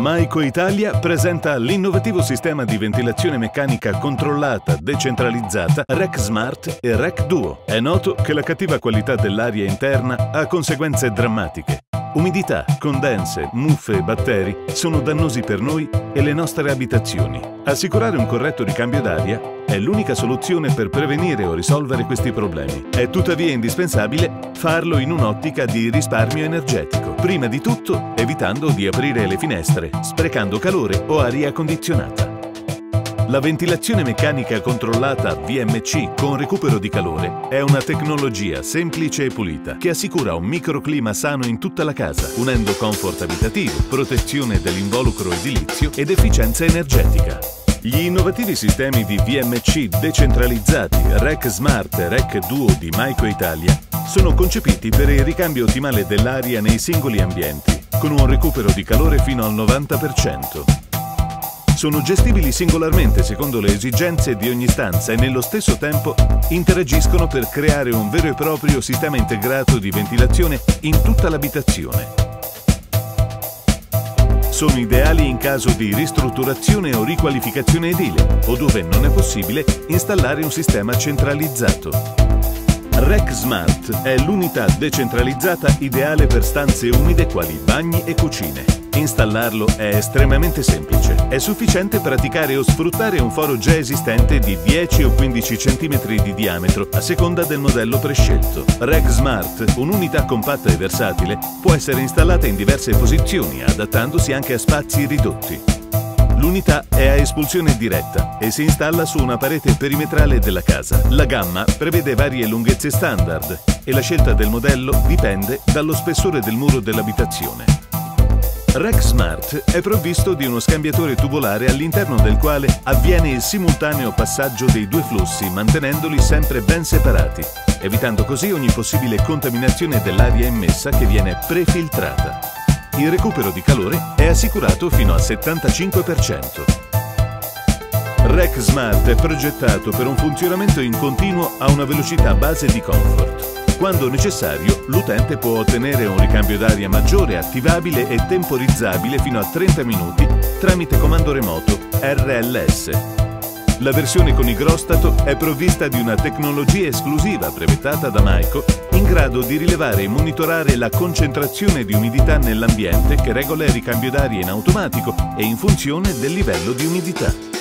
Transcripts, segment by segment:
Maico Italia presenta l'innovativo sistema di ventilazione meccanica controllata, decentralizzata Rec Smart e Rec Duo. È noto che la cattiva qualità dell'aria interna ha conseguenze drammatiche. Umidità, condense, muffe e batteri sono dannosi per noi e le nostre abitazioni. Assicurare un corretto ricambio d'aria è l'unica soluzione per prevenire o risolvere questi problemi. È tuttavia indispensabile farlo in un'ottica di risparmio energetico. Prima di tutto, evitando di aprire le finestre, sprecando calore o aria condizionata. La ventilazione meccanica controllata VMC con recupero di calore è una tecnologia semplice e pulita che assicura un microclima sano in tutta la casa, unendo comfort abitativo, protezione dell'involucro edilizio ed efficienza energetica. Gli innovativi sistemi di VMC decentralizzati Rec Smart e Rec Duo di Maico Italia sono concepiti per il ricambio ottimale dell'aria nei singoli ambienti, con un recupero di calore fino al 90% sono gestibili singolarmente secondo le esigenze di ogni stanza e nello stesso tempo interagiscono per creare un vero e proprio sistema integrato di ventilazione in tutta l'abitazione. Sono ideali in caso di ristrutturazione o riqualificazione edile o dove non è possibile installare un sistema centralizzato. Rec Smart è l'unità decentralizzata ideale per stanze umide quali bagni e cucine. Installarlo è estremamente semplice. È sufficiente praticare o sfruttare un foro già esistente di 10 o 15 cm di diametro, a seconda del modello prescelto. Rec Smart, un'unità compatta e versatile, può essere installata in diverse posizioni, adattandosi anche a spazi ridotti. L'unità è a espulsione diretta e si installa su una parete perimetrale della casa. La gamma prevede varie lunghezze standard e la scelta del modello dipende dallo spessore del muro dell'abitazione. Rec Smart è provvisto di uno scambiatore tubolare all'interno del quale avviene il simultaneo passaggio dei due flussi mantenendoli sempre ben separati, evitando così ogni possibile contaminazione dell'aria immessa che viene prefiltrata. Il recupero di calore è assicurato fino al 75%. Rec Smart è progettato per un funzionamento in continuo a una velocità base di comfort. Quando necessario, l'utente può ottenere un ricambio d'aria maggiore, attivabile e temporizzabile fino a 30 minuti tramite comando remoto RLS. La versione con igrostato è provvista di una tecnologia esclusiva brevettata da Maico in grado di rilevare e monitorare la concentrazione di umidità nell'ambiente che regola il ricambio d'aria in automatico e in funzione del livello di umidità.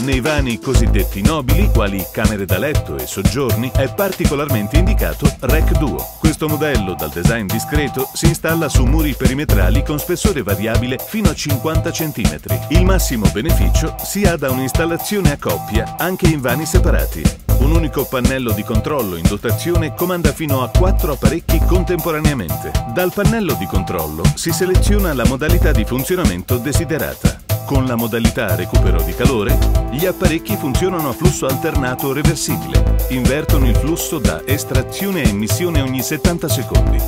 Nei vani cosiddetti nobili, quali camere da letto e soggiorni, è particolarmente indicato Rec Duo. Questo modello, dal design discreto, si installa su muri perimetrali con spessore variabile fino a 50 cm. Il massimo beneficio si ha da un'installazione a coppia, anche in vani separati. Un unico pannello di controllo in dotazione comanda fino a 4 apparecchi contemporaneamente. Dal pannello di controllo si seleziona la modalità di funzionamento desiderata. Con la modalità recupero di calore, gli apparecchi funzionano a flusso alternato reversibile. Invertono il flusso da estrazione a emissione ogni 70 secondi.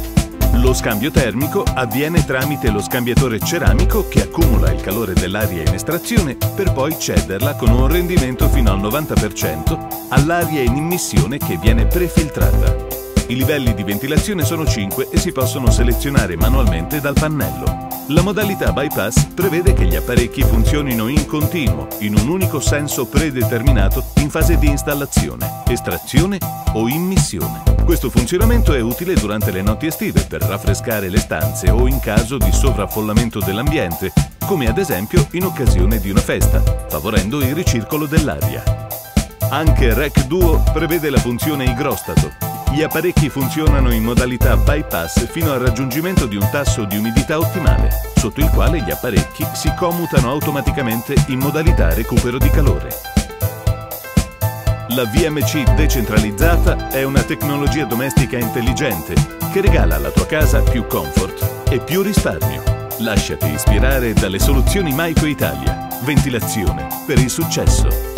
Lo scambio termico avviene tramite lo scambiatore ceramico che accumula il calore dell'aria in estrazione per poi cederla con un rendimento fino al 90% all'aria in immissione che viene prefiltrata. I livelli di ventilazione sono 5 e si possono selezionare manualmente dal pannello. La modalità bypass prevede che gli apparecchi funzionino in continuo, in un unico senso predeterminato in fase di installazione, estrazione o immissione. Questo funzionamento è utile durante le notti estive per raffrescare le stanze o in caso di sovraffollamento dell'ambiente, come ad esempio in occasione di una festa, favorendo il ricircolo dell'aria. Anche Rec Duo prevede la funzione igrostato, gli apparecchi funzionano in modalità bypass fino al raggiungimento di un tasso di umidità ottimale, sotto il quale gli apparecchi si commutano automaticamente in modalità recupero di calore. La VMC decentralizzata è una tecnologia domestica intelligente che regala alla tua casa più comfort e più risparmio. Lasciati ispirare dalle soluzioni Maico Italia. Ventilazione per il successo.